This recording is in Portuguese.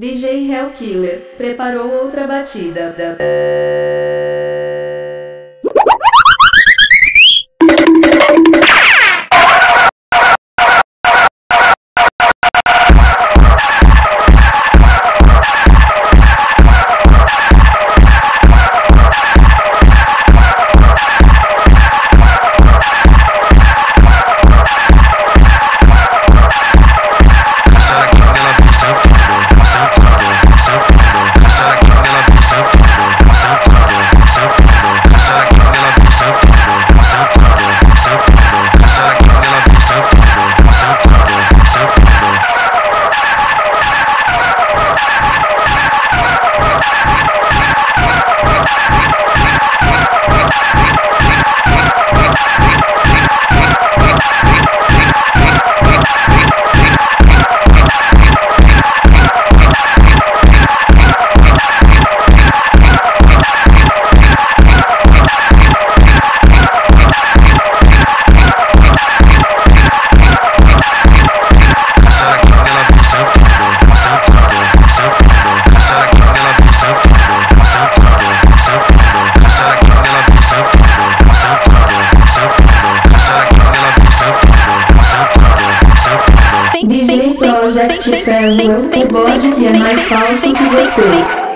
DJ Hellkiller preparou outra batida. Jack te ferro, eu que bode que é mais falso que você.